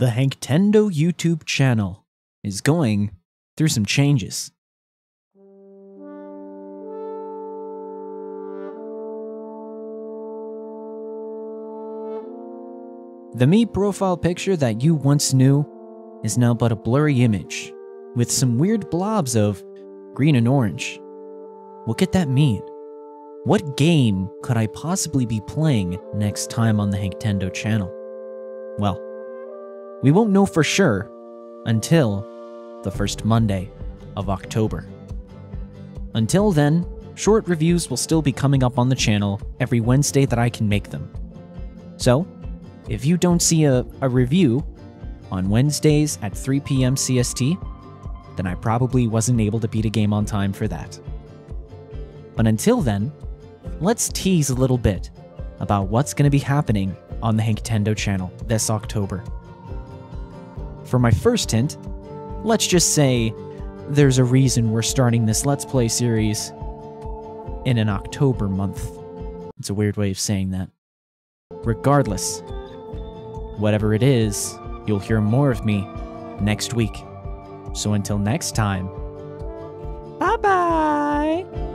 The Hanktendo YouTube channel is going through some changes. The me profile picture that you once knew is now but a blurry image with some weird blobs of green and orange. What could that mean? What game could I possibly be playing next time on the Hanktendo channel? Well, we won't know for sure until the first Monday of October. Until then, short reviews will still be coming up on the channel every Wednesday that I can make them. So, if you don't see a, a review on Wednesdays at 3 p.m. CST, then I probably wasn't able to beat a game on time for that. But until then, let's tease a little bit about what's going to be happening on the Hanktendo channel this October. For my first hint, let's just say there's a reason we're starting this Let's Play series in an October month. It's a weird way of saying that. Regardless, whatever it is, you'll hear more of me next week. So until next time, bye bye!